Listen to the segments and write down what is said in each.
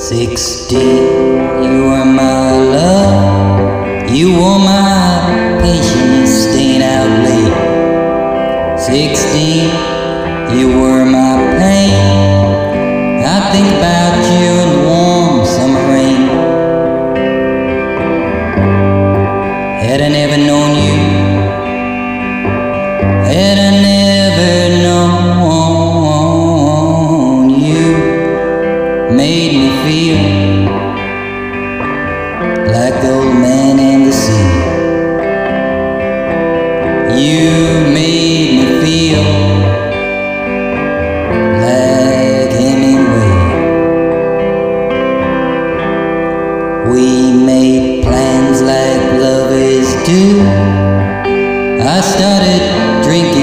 Sixteen, you were my love. You were my patience, staying out late. Sixteen, you were my pain. I think about you plans like lovers do. I started drinking,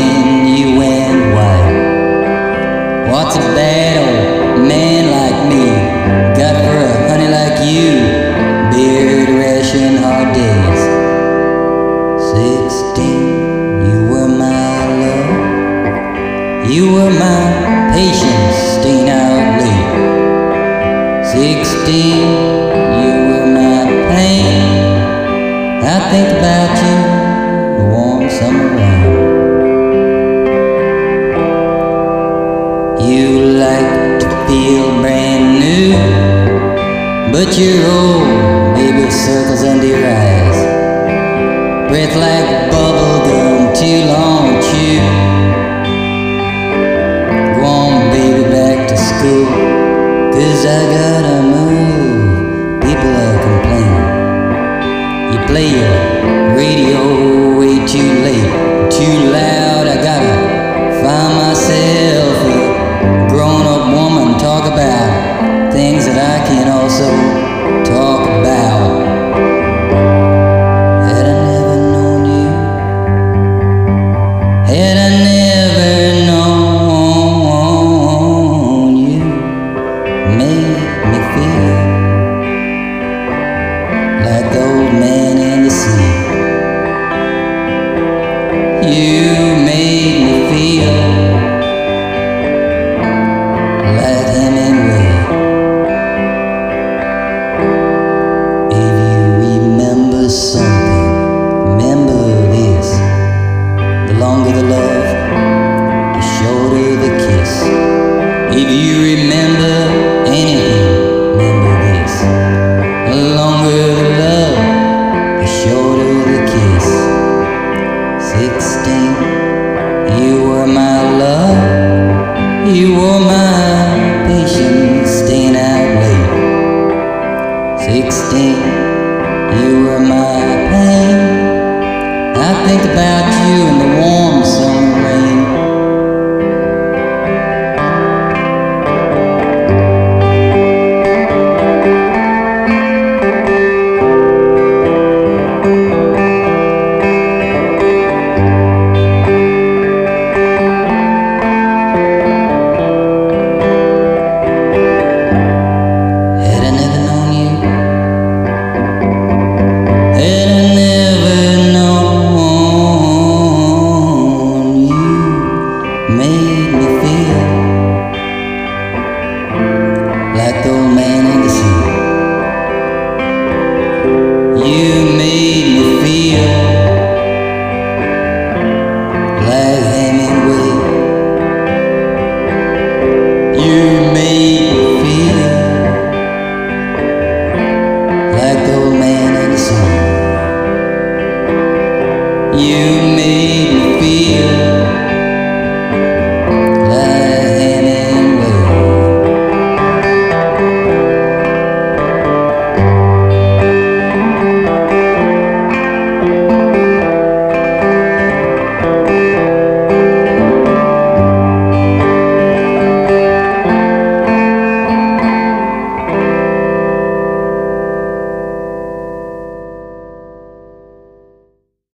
You were my patience, staying out late. Sixteen, you were my pain. I think about you, the warm summer rain. You like to feel brand new, but you're old, baby, circles under your eyes. Breath like cause I gotta You made me feel like Hemingway. If you remember something, remember this. The longer the love, the shorter the kiss. If you remember think about you